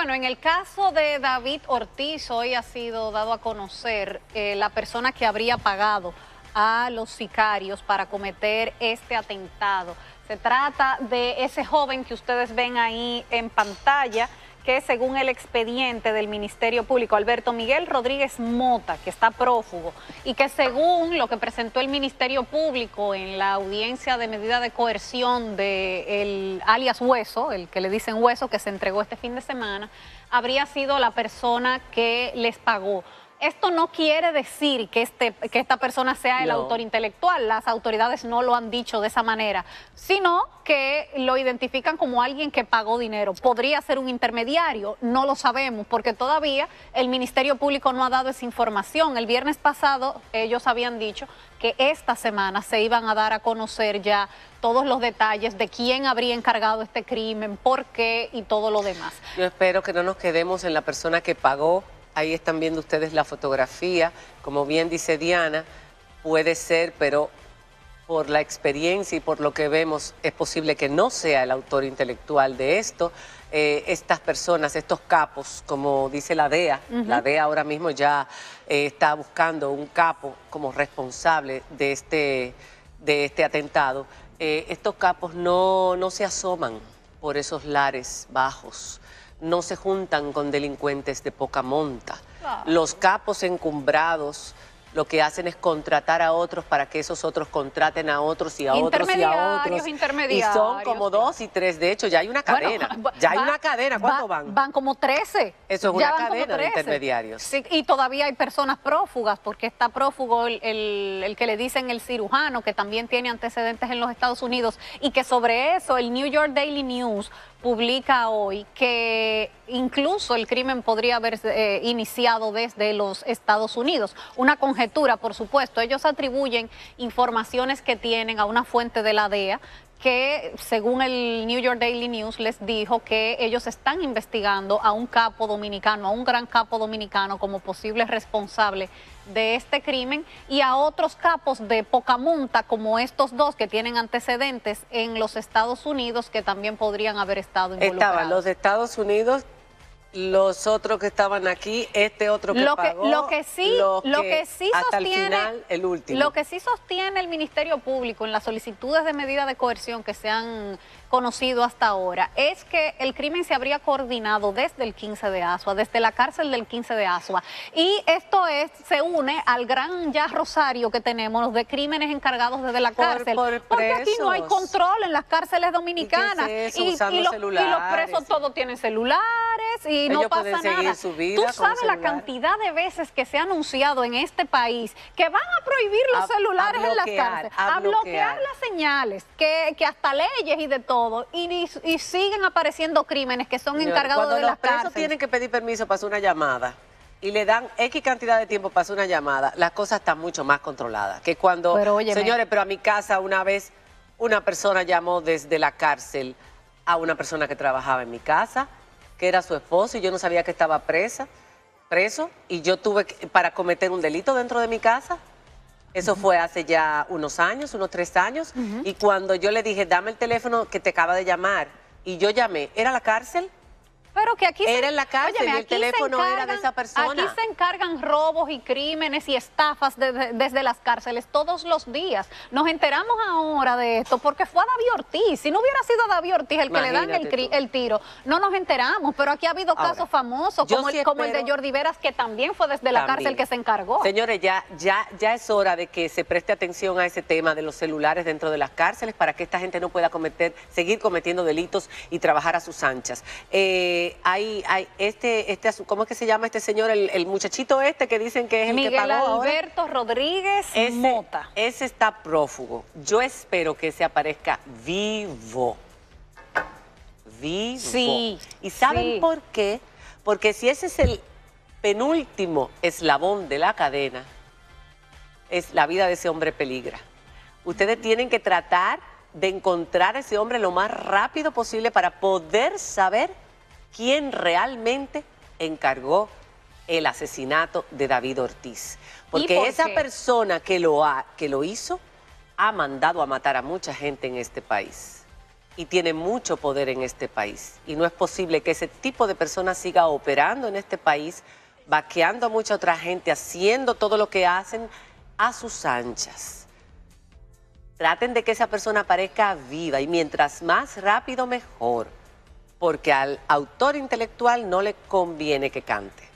Bueno, en el caso de David Ortiz, hoy ha sido dado a conocer eh, la persona que habría pagado a los sicarios para cometer este atentado. Se trata de ese joven que ustedes ven ahí en pantalla que según el expediente del Ministerio Público, Alberto Miguel Rodríguez Mota, que está prófugo, y que según lo que presentó el Ministerio Público en la audiencia de medida de coerción de el alias Hueso, el que le dicen Hueso, que se entregó este fin de semana, habría sido la persona que les pagó esto no quiere decir que, este, que esta persona sea el autor intelectual, las autoridades no lo han dicho de esa manera, sino que lo identifican como alguien que pagó dinero. Podría ser un intermediario, no lo sabemos, porque todavía el Ministerio Público no ha dado esa información. El viernes pasado ellos habían dicho que esta semana se iban a dar a conocer ya todos los detalles de quién habría encargado este crimen, por qué y todo lo demás. Yo espero que no nos quedemos en la persona que pagó Ahí están viendo ustedes la fotografía. Como bien dice Diana, puede ser, pero por la experiencia y por lo que vemos, es posible que no sea el autor intelectual de esto. Eh, estas personas, estos capos, como dice la DEA, la DEA ahora mismo ya eh, está buscando un capo como responsable de este, de este atentado. Eh, estos capos no, no se asoman por esos lares bajos no se juntan con delincuentes de poca monta. Los capos encumbrados lo que hacen es contratar a otros para que esos otros contraten a otros y a otros y a otros. Y son como dos y tres. De hecho, ya hay una cadena. ya hay una cadena. ¿Cuántos van? Van como trece. Eso es una cadena de intermediarios. Sí, y todavía hay personas prófugas, porque está prófugo el, el, que le dicen el cirujano, que también tiene antecedentes en los Estados Unidos, y que sobre eso el New York Daily News publica hoy que incluso el crimen podría haber eh, iniciado desde los Estados Unidos. Una conjetura, por supuesto. Ellos atribuyen informaciones que tienen a una fuente de la DEA que según el New York Daily News les dijo que ellos están investigando a un capo dominicano, a un gran capo dominicano como posible responsable de este crimen y a otros capos de poca monta como estos dos que tienen antecedentes en los Estados Unidos que también podrían haber estado involucrados. Estaban los Estados Unidos los otros que estaban aquí, este otro que lo que, lo que sí, lo que, sí hasta sostiene, el final, el último. Lo que sí sostiene el Ministerio Público en las solicitudes de medida de coerción que se han conocido hasta ahora es que el crimen se habría coordinado desde el 15 de Asua, desde la cárcel del 15 de Asua. Y esto es, se une al gran ya rosario que tenemos de crímenes encargados desde la cárcel. porque aquí no hay control en las cárceles dominicanas. ¿Y, y, los, presos todos tienen y no pasa nada. Tú sabes la cantidad de veces que se ha anunciado en este país que van a prohibir los celulares en las cárceles, a, bloquear. las señales, que, que hasta leyes y de todo y, siguen apareciendo crímenes que son encargados de las Cuando los presos tienen que pedir permiso para hacer una llamada y le dan X cantidad de tiempo para hacer una llamada, las cosas están mucho más controladas. Que cuando, señores, pero a mi casa una vez una persona llamó desde la cárcel a una persona que trabajaba en mi casa, que era su esposo y yo no sabía que estaba presa, preso, y yo tuve para cometer un delito dentro de mi casa. Eso fue hace ya unos años, unos tres años. Y cuando yo le dije, dame el teléfono que te acaba de llamar, y yo llamé, ¿era la cárcel? Pero que aquí era en la cárcel y el teléfono era de esa persona. Aquí se encargan robos y crímenes y estafas desde las cárceles todos los días. Nos enteramos ahora de esto porque fue a David Ortiz. Si no hubiera sido David Ortiz el que le dan el, tiro, no nos enteramos. Pero aquí ha habido casos famosos como, el, como el de Jordi Veras, que también fue desde la cárcel que se encargó. Señores, ya, ya, ya es hora de que se preste atención a ese tema de los celulares dentro de las cárceles para que esta gente no pueda cometer, seguir cometiendo delitos y trabajar a sus anchas. Eh, hay, hay este, este, ¿cómo es que se llama este señor? El, muchachito este que dicen que es el que pagó Alberto Rodríguez Mota. Ese está prófugo. Yo espero que se aparezca vivo. Vivo. Sí. ¿Y saben por qué? Porque si ese es el penúltimo eslabón de la cadena, es la vida de ese hombre peligra. Ustedes tienen que tratar de encontrar a ese hombre lo más rápido posible para poder saber quién realmente encargó el asesinato de David Ortiz. Porque esa persona que lo, ha, que lo hizo ha mandado a matar a mucha gente en este país. y tiene mucho poder en este país. Y no es posible que ese tipo de personas siga operando en este país, vaqueando a mucha otra gente, haciendo todo lo que hacen a sus anchas. Traten de que esa persona parezca viva y mientras más rápido mejor, porque al autor intelectual no le conviene que cante.